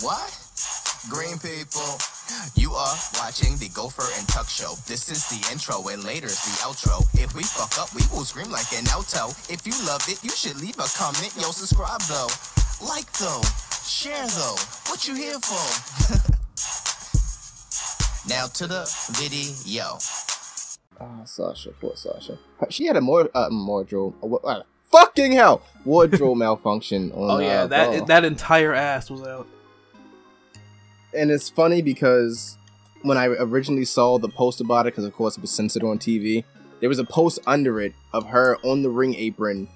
What? Green people. You are watching the Gopher and Tuk show. This is the intro and later later's the outro. If we fuck up, we will scream like an alto. If you loved it, you should leave a comment. Yo, subscribe though. Like though. Share though. What you here for? now to the video. Ah, Sasha, poor Sasha. She had a more uh, wardrobe. Uh, uh, fucking hell, wardrobe malfunction. On, Oh yeah, uh, that Raw. that entire ass was out. And it's funny because when I originally saw the post about it, because of course it was censored on TV, there was a post under it of her on the ring apron,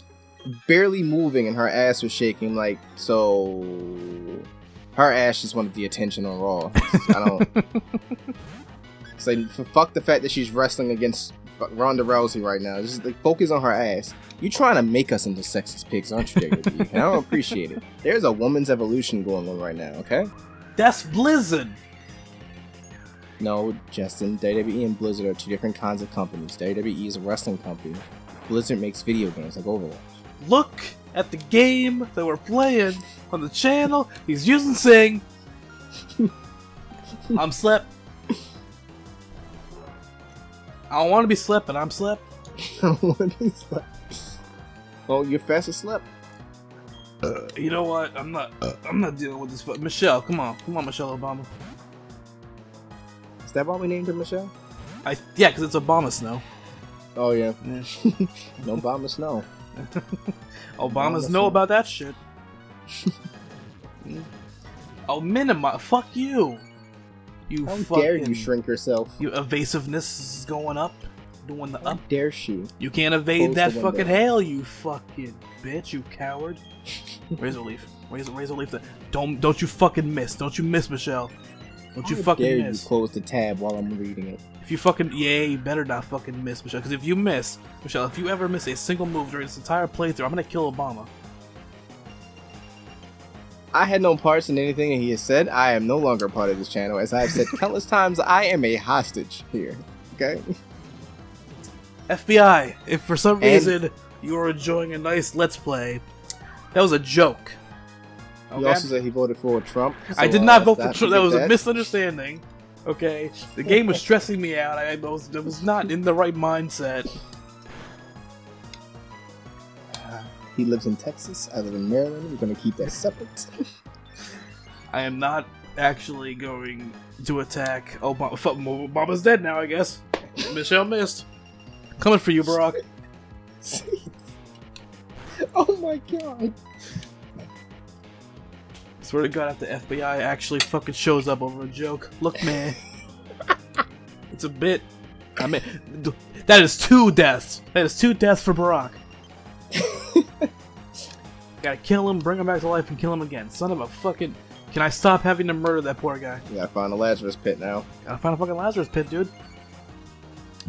barely moving, and her ass was shaking. Like so, her ass just wanted the attention on Raw. I don't. it's like f- fuck the fact that she's wrestling against Ronda Rousey right now. Just like focus on her ass. You're trying to make us into sexist pigs, aren't you, WWE? and I don't appreciate it. There's a woman's evolution going on right now. Okay. That's Blizzard. No, Justin, WWE and Blizzard are two different kinds of companies. WWE is a wrestling company. Blizzard makes video games like Overwatch. Look at the game that we're playing on the channel. He's using Sing. I'm slept. I don't want to be slept, but I'm slept. what is that? Oh, you're fast asleep. Uh, you know what? I'm not. Uh. I'm not dealing with this. Michelle, come on, come on, Michelle Obama. Is that why we named her Michelle? I yeah, because it's Obama snow. Oh yeah. Yeah. no Obama Snow. Obamas Obama know snow. about that shit. oh, minima. Fuck you. You How fucking. dare you shrink yourself? Your evasiveness is going up, doing the How up. dare she? You can't evade that fucking hail, you fucking bitch, you coward. Razor leaf, razor, razor leaf. Don't, don't you fucking miss. Don't you miss, Michelle. Don't you How fucking dare miss. you close the tab while I'm reading it? If you fucking yeah, you better not fucking miss, Michelle. Because if you miss, Michelle, if you ever miss a single move during this entire playthrough, I'm gonna kill Obama. I had no parts in anything he has said. I am no longer part of this channel. As I have said countless times, I am a hostage here. Okay? FBI, if for some And- reason you are enjoying a nice Let's Play, that was a joke. He Okay? also said he voted for Trump. I so, did uh, not vote for Trump. That forget was a misunderstanding. Okay, the game was stressing me out. I was, I was not in the right mindset. He lives in Texas. I live in Maryland. We're gonna keep that separate. I am not actually going to attack Obama. Fuck, Obama's dead now, I guess. Michelle missed. Coming for you, Barack. oh my god. Swear to God, if the FBI actually fucking shows up over a joke. Look, man. it's a bit. I mean, that is two deaths. That is two deaths for Barack. Gotta kill him, bring him back to life, and kill him again. Son of a fucking. Can I stop having to murder that poor guy? We gotta find a Lazarus pit now. Gotta find a fucking Lazarus pit, dude.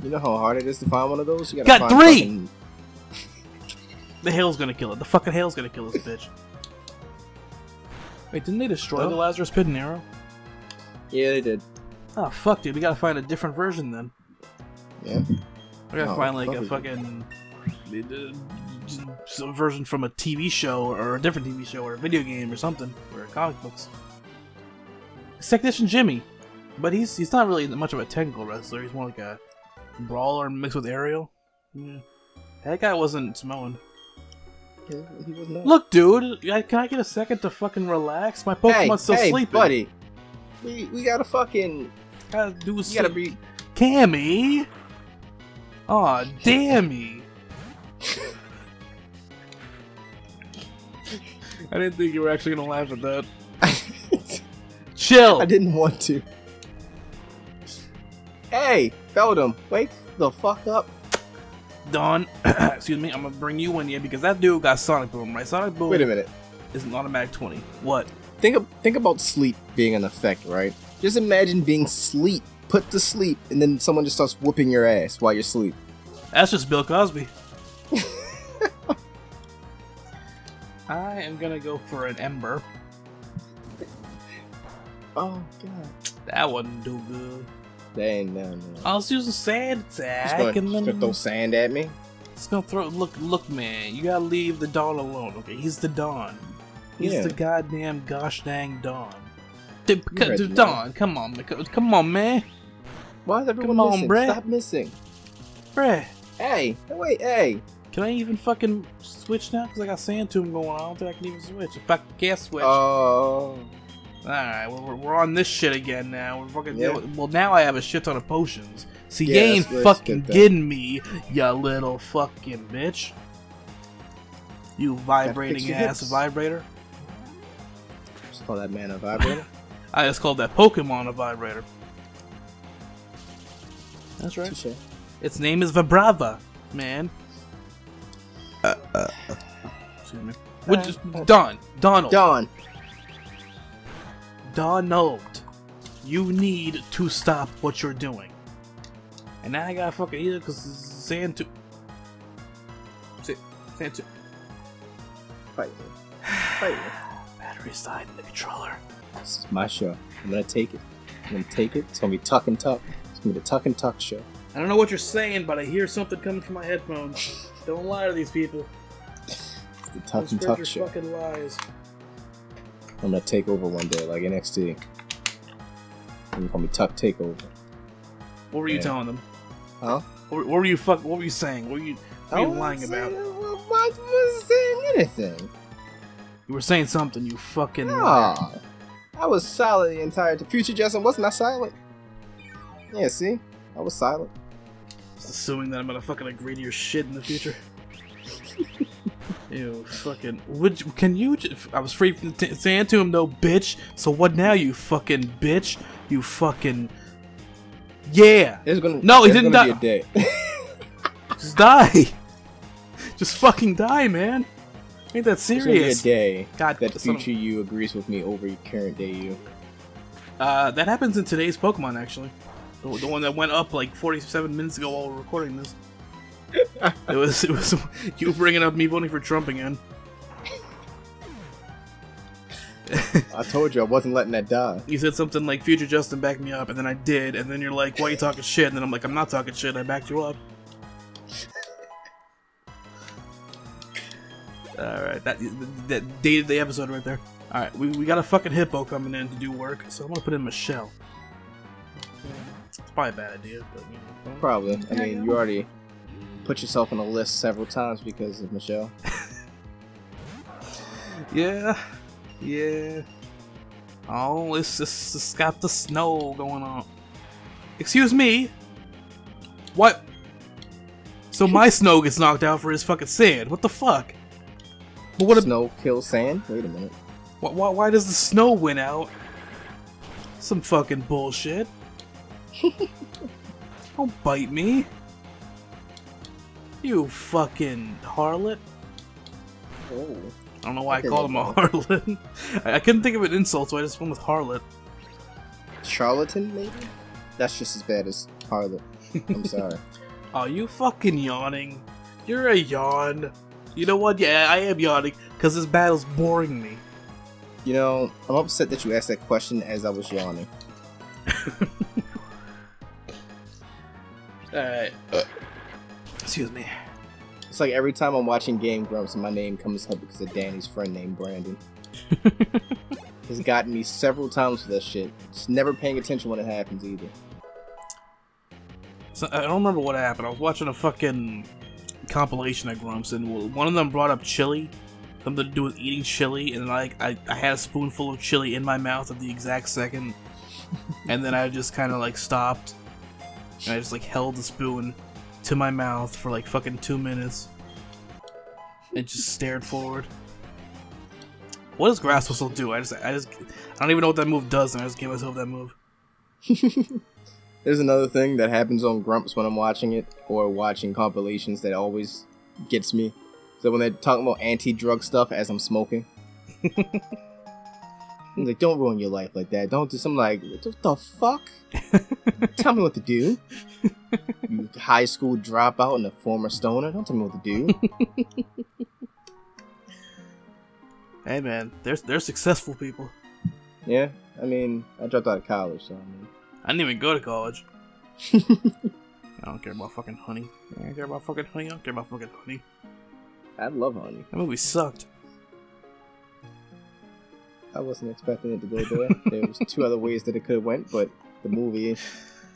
You know how hard it is to find one of those? You gotta find three! fucking- The hail's gonna kill it. The fucking hail's gonna kill this bitch. Wait, didn't they destroy Well- the Lazarus pit in Arrow? Yeah, they did. Oh fuck, dude. We gotta find a different version then. Yeah. We gotta Oh, find like a fucking some version from a TV show or a different TV show or a video game or something or comic books. It's Technician Jimmy, but he's he's not really much of a technical wrestler. He's more like a brawler mixed with aerial. Yeah. That guy wasn't Samoan. Yeah, he was not. Look, dude, I- can I get a second to fucking relax? My hey, Pokemon's still hey, sleeping. buddy. We, we gotta fucking. Gotta do You gotta sleep. be. Cammie. Aw, dammy. I didn't think you were actually gonna laugh at that. Chill. I didn't want to. Hey, Feldum, wake the fuck up. Don, excuse me, I'm gonna bring you in here because that dude got Sonic Boom, right? Sonic Boom Wait a minute. is an automatic 20. What? Think of, think about sleep being an effect, right? Just imagine being sleep, put to sleep, and then someone just starts whooping your ass while you're asleep. That's just Bill Cosby. I am gonna go for an Ember. Oh god. That wasn't too good. Dang, no, no. I was using sand attack gonna, and then gonna throw sand at me. It's gonna throw. Look, look, man. You gotta leave the Dawn alone. Okay, he's the Dawn. He's Yeah. the goddamn gosh dang Dawn. D- read the Don, come on. Come on, man. Why is everyone Come on, missing? bruh. Stop missing. Bruh. Hey, wait, hey. Can I even fucking switch now? Because I got Sand Tomb going on. I don't think I can even switch. If I can't switch. Oh. Alright, well, we're, we're on this shit again now. We're fucking. Yeah. Well, now I have a shit ton of potions. See, Yeah, you ain't fucking getting me, ya little fucking bitch. You vibrating ass hips. vibrator. Just call that man a vibrator. I just called that Pokemon a vibrator. That's right. Touche. Its name is Vibrava, man. Uh, uh, uh. Excuse me. Which is Don. Donald. Dawn. Donald. You need to stop what you're doing. And now I gotta fucking eat it because Santu. Santu. Fight. Fight me. Battery's died in the controller. This is my show. I'm gonna take it. I'm gonna take it. It's gonna be Tuk and Tuk. It's gonna be the Tuk and Tuk show. I don't know what you're saying, but I hear something coming from my headphones. don't lie to these people. It's the Don't Tuk and spread Tuk your show. fucking lies. I'm gonna take over one day, like NXT. You call me Tuk Takeover. What were you Yeah. telling them? Huh? What, what were you fuck? What were you saying? What were you, what were you lying about? I wasn't saying anything. You were saying something. You fucking. Nah. I was silent the entire time. Future Justin wasn't I silent? Yeah, see? I was silent. Just assuming that I'm gonna fucking agree to your shit in the future. Ew, fucking. Would can you? I was free from t- saying to him, no, bitch. So what now, you fucking bitch? You fucking. Yeah. There's gonna No, he didn't die. Be a day. Just die. Just fucking die, man. Ain't that serious? There's gonna be a day God, that of- future you agrees with me over your current day you. Uh, that happens in today's Pokemon, actually. The, the one that went up like 47 minutes ago while we're recording this. it was it was you bringing up me voting for Trump again. I told you I wasn't letting that die. You said something like "Future Justin, back me up," and then I did, and then you're like, "Why are you talking shit?" And then I'm like, "I'm not talking shit. I backed you up." All right, that that dated the episode right there. All right, we, we got a fucking hippo coming in to do work, so I'm gonna put in Michelle. It's probably a bad idea, but you know. Probably. I mean, you already put yourself on a list several times because of Michelle. Yeah, yeah. Oh, it's just it's got the snow going on. Excuse me. What? So my snow gets knocked out for his fucking sand. What the fuck? But what? Snow kills sand? Wait a minute. why, why, why does the snow win out? Some fucking bullshit. Don't bite me. You fucking harlot. Oh. I don't know why I called him a harlot. I, I couldn't think of an insult, so I just went with harlot. Charlatan, maybe? That's just as bad as Harlot. I'm sorry. Are you fucking yawning? You're a yawn. You know what? Yeah, I am yawning because this battle's boring me. You know, I'm upset that you asked that question as I was yawning. Alright. Uh, Excuse me. It's like every time I'm watching Game Grumps and my name comes up because of Danny's friend named Brandon. It's gotten me several times for that shit. Just never paying attention when it happens either. So, I don't remember what happened. I was watching a fucking compilation of Grumps, and one of them brought up chili, something to do with eating chili, and like I, I had a spoonful of chili in my mouth at the exact second, and then I just kind of like stopped, and I just like held the spoon to my mouth for like fucking two minutes, and just stared forward. What does grass whistle do? I just, I just, I don't even know what that move does, and I just gave myself that move. There's another thing that happens on Grumps when I'm watching it or watching compilations that always gets me. So when they're talking about anti-drug stuff as I'm smoking, I'm like, don't ruin your life like that. Don't do something like, what the fuck? tell me what to do. High school dropout and a former stoner. Don't tell me what to do. Hey man, they're they're successful people. Yeah, I mean, I dropped out of college, so I mean, I didn't even go to college. I don't care about fucking honey. I don't care about fucking honey. I don't care about fucking honey. I love honey. That movie sucked. I wasn't expecting it to go there. there was two other ways that it could have went, but the movie,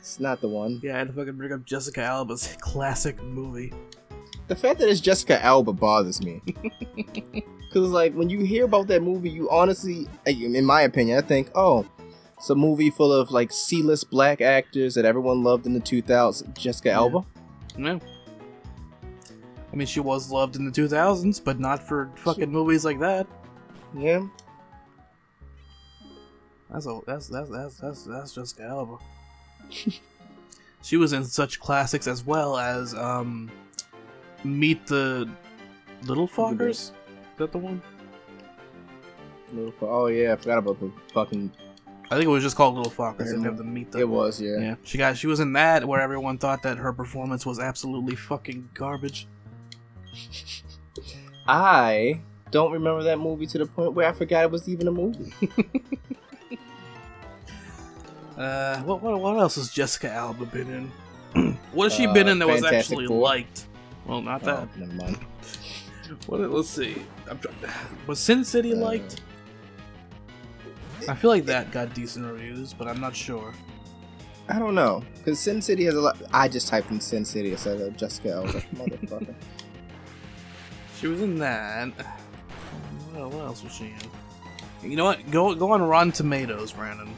it's not the one. Yeah, I had to fucking bring up Jessica Alba's classic movie. The fact that it's Jessica Alba bothers me. Because, like, when you hear about that movie, you honestly, in my opinion, I think, oh, it's a movie full of, like, C-list black actors that everyone loved in the 2000s. Jessica Yeah. Alba? No. I mean, she was loved in the 2000s, but not for fucking movies like that. Yeah. That's a, that's that's that's that's that's Jessica Alba. she was in such classics as well as um, Meet the Little Fockers. Is that the one? Little Fo- Oh, yeah, I forgot about the fucking. I think it was just called Little it Didn't have Meet the. It was, yeah. Yeah, she got she was in that where everyone thought that her performance was absolutely fucking garbage. I don't remember that movie to the point where I forgot it was even a movie. Uh, what what what else has Jessica Alba been in? what has she been Uh, in that was actually Four. liked? Well, not that. Oh, never mind. What? Let's see. I'm try- was Sin City Uh, liked? I feel like that got decent reviews, but I'm not sure. I don't know, because Sin City has a lot. I just typed in Sin City instead of Jessica Alba, motherfucker. She was in that. What what else was she in? You know what? Go go on Rotten Tomatoes, Brandon,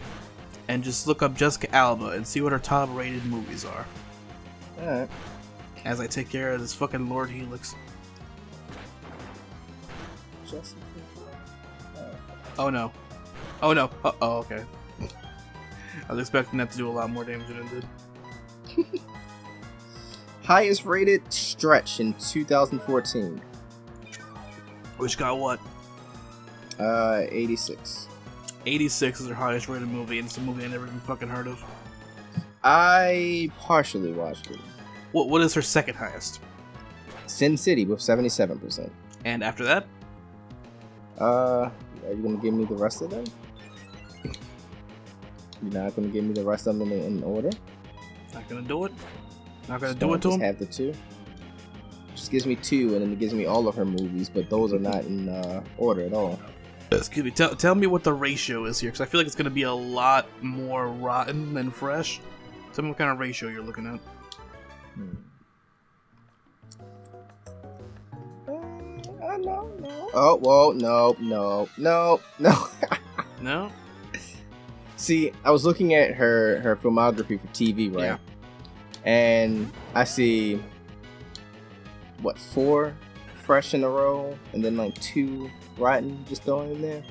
and just look up Jessica Alba and see what her top-rated movies are. Alright. As I take care of this fucking Lord Helix. Jessica. Oh no. Oh no. Uh oh. Okay. I was expecting that to do a lot more damage than it did. Highest rated stretch in 2014. Which got what? Uh, 86. 86 is her highest rated movie, and it's a movie I never even fucking heard of. I partially watched it. What What is her second highest? Sin City with 77%. And after that, Uh, are you gonna give me the rest of them? You're not gonna give me the rest of them in, in order? not gonna do it. Not gonna Just do it to just him. have the two. Just gives me two, and then it gives me all of her movies, but those are not in uh, order at all. Excuse me. Tell Tell me what the ratio is here, because I feel like it's gonna be a lot more rotten than fresh. Tell me what kind of ratio you're looking at. Uh, no, no. Oh, whoa, no, no, no, no. No. See, I was looking at her her filmography for TV, right? Yeah. And I see what four fresh in a row, and then like two rotten just going in there.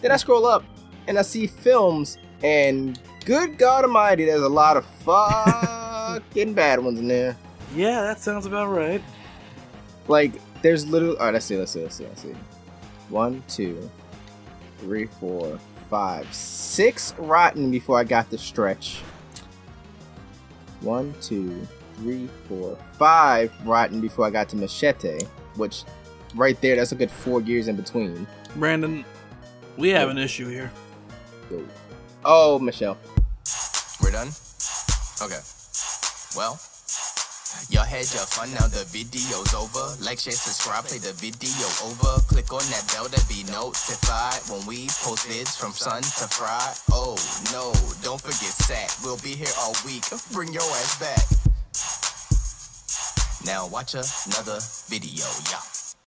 Then I scroll up and I see films, and good God Almighty, there's a lot of fucking bad ones in there. Yeah, that sounds about right. Like, there's literally. All right, let's see, let's see, let's see, let's see. One, two, three, four, five, six rotten before I got the stretch. One, two, three, four, five rotten before I got to Machete, which right there, that's a good four years in between. Brandon, we have an issue here. Oh, Michelle. We're done? Okay. Well, y'all had your fun, now the video's over. Like, share, subscribe, play the video over. Click on that bell to be notified when we post vids from sun to fry. Oh, no, don't forget Sat. We'll be here all week. Bring your ass back. Now watch another video, y'all.